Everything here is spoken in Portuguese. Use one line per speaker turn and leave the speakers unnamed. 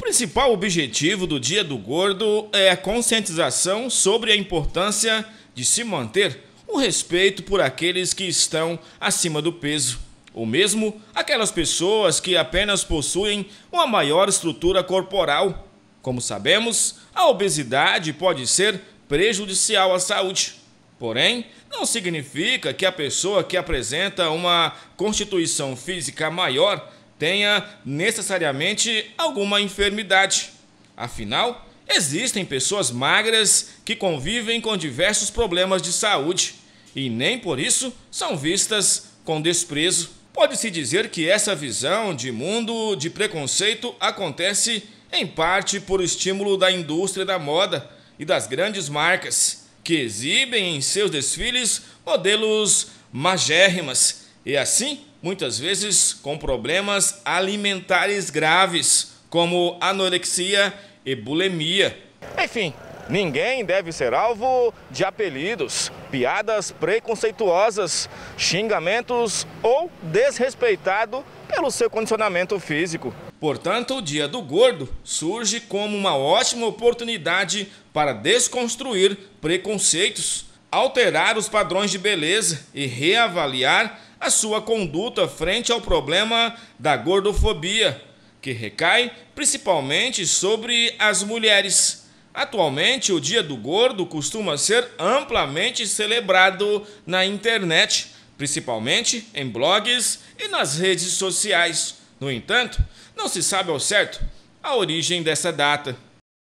principal objetivo do Dia do Gordo é a conscientização sobre a importância de se manter o respeito por aqueles que estão acima do peso, ou mesmo aquelas pessoas que apenas possuem uma maior estrutura corporal. Como sabemos, a obesidade pode ser prejudicial à saúde. Porém, não significa que a pessoa que apresenta uma constituição física maior tenha necessariamente alguma enfermidade. Afinal, existem pessoas magras que convivem com diversos problemas de saúde e nem por isso são vistas com desprezo. Pode-se dizer que essa visão de mundo de preconceito acontece em parte por estímulo da indústria da moda e das grandes marcas, que exibem em seus desfiles modelos magérrimas e assim muitas vezes com problemas alimentares graves, como anorexia e bulimia. Enfim, ninguém deve ser alvo de apelidos, piadas preconceituosas, xingamentos ou desrespeitado pelo seu condicionamento físico. Portanto, o Dia do Gordo surge como uma ótima oportunidade para desconstruir preconceitos, alterar os padrões de beleza e reavaliar a sua conduta frente ao problema da gordofobia, que recai principalmente sobre as mulheres. Atualmente, o Dia do Gordo costuma ser amplamente celebrado na internet, principalmente em blogs e nas redes sociais. No entanto, não se sabe ao certo a origem dessa data.